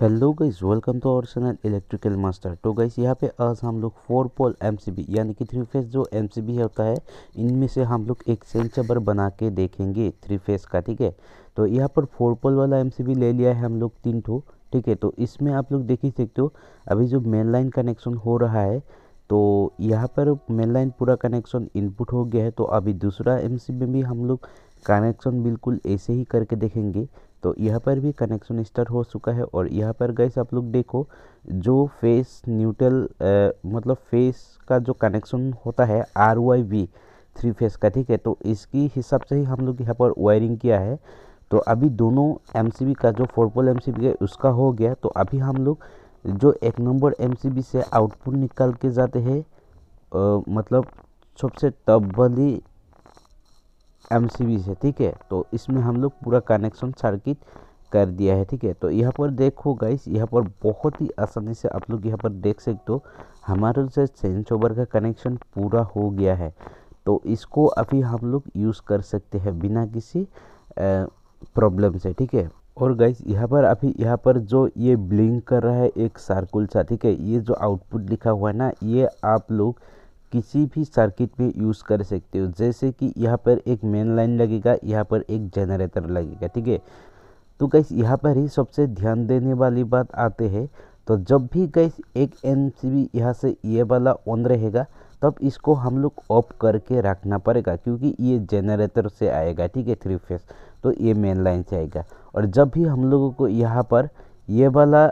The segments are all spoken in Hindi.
Hello guys, welcome to our channel electrical master. तो गाइस, यहाँ पे आज हम लोग फोर पोल एमसीबी यानी कि थ्री फेस जो एमसीबी होता है, इनमें से हम लोग एक सेंचबर बना के देखेंगे थ्री फेस का, ठीक है? तो यहाँ पर फोर पोल वाला एमसीबी ले लिया है हम लोग तीन ठो, ठीक है? तो इसमें आप लोग देख ही सकते हो, अभी जो मेन लाइन कनेक्शन हो रहा है तो यहाँ पर मेन लाइन पूरा कनेक्शन इनपुट हो गया है तो अभी दूसरा एम में भी हम लोग कनेक्शन बिल्कुल ऐसे ही करके देखेंगे तो यहाँ पर भी कनेक्शन स्टार्ट हो चुका है और यहाँ पर गैस आप लोग देखो, जो फेस न्यूट्रल मतलब फेस का जो कनेक्शन होता है R Y B three phase का, ठीक है? तो इसकी हिसाब से ही हम लोग यहाँ पर वायरिंग किया है। तो अभी दोनों एमसीबी का, जो फोर पोल एम है उसका हो गया। तो अभी हम लोग जो एक नंबर एमसीबी से आउटपुट निकाल के जाते हैं मतलब सबसे टब वाली एमसीबी से, ठीक है? तो इसमें हम लोग पूरा कनेक्शन सर्किट कर दिया है, ठीक है? तो यहाँ पर देखो गाइस यहाँ पर बहुत ही आसानी से आप लोग यहाँ पर देख सकते हो, हमारा जो सेंस ओवर का कनेक्शन पूरा हो गया है। तो इसको अभी हम लोग यूज़ कर सकते हैं बिना किसी प्रॉब्लम से, ठीक है? और गाइस यहाँ पर अभी, यहाँ पर जो ये ब्लिंक कर रहा है एक सर्कुल सा, ठीक है? ये जो आउटपुट लिखा हुआ है ना, ये आप लोग किसी भी सर्किट में यूज़ कर सकते हो। जैसे कि यहाँ पर एक मेन लाइन लगेगा, यहाँ पर एक जनरेटर लगेगा, ठीक है? तो गैस यहाँ पर ही सबसे ध्यान देने वाली बात आते हैं तो जब भी गैस एक सी यहाँ से ये वाला ऑन रहेगा, तब इसको हम लोग ऑफ़ करके रखना पड़ेगा, क्योंकि ये जनरेटर से आएगा, ठीक है? थ्री फेस तो ये मेन लाइन से आएगा। और जब भी हम लोगों को यहाँ पर ये वाला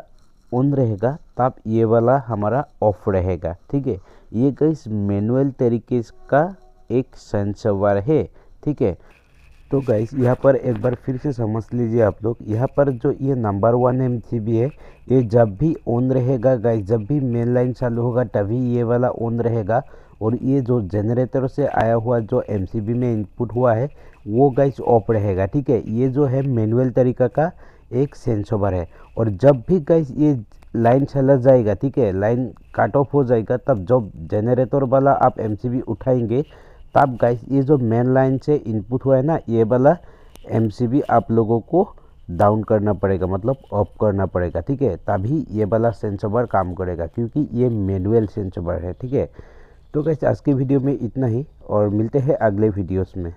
ऑन रहेगा, तब ये वाला हमारा ऑफ़ रहेगा, ठीक है? ये गैस मैनुअल तरीके का एक सेंसर है, ठीक है? तो गाइस यहाँ पर एक बार फिर से समझ लीजिए आप लोग, यहाँ पर जो ये नंबर वन एमसीबी है, ये जब भी ऑन रहेगा गाइस जब भी मेन लाइन चालू होगा, तभी ये वाला ऑन रहेगा, और ये जो जनरेटर से आया हुआ जो एमसीबी में इनपुट हुआ है, वो गाइस ऑफ़ रहेगा, ठीक है? ये जो है मैनुअल तरीका का एक सेंसोवर है और जब भी गैस ये लाइन चला जाएगा, ठीक है, लाइन काट ऑफ़ हो जाएगा, तब जब जनरेटर वाला आप एमसीबी उठाएँगे, तब गैस ये जो मेन लाइन से इनपुट हुआ है ना, ये वाला एमसीबी आप लोगों को डाउन करना पड़ेगा मतलब ऑफ़ करना पड़ेगा, ठीक है, तभी ये वाला सेंसोबर काम करेगा, क्योंकि ये मैनुअल सेंसोबर है, ठीक है। तो कैसे आज की वीडियो में इतना ही, और मिलते हैं अगले वीडियोस में।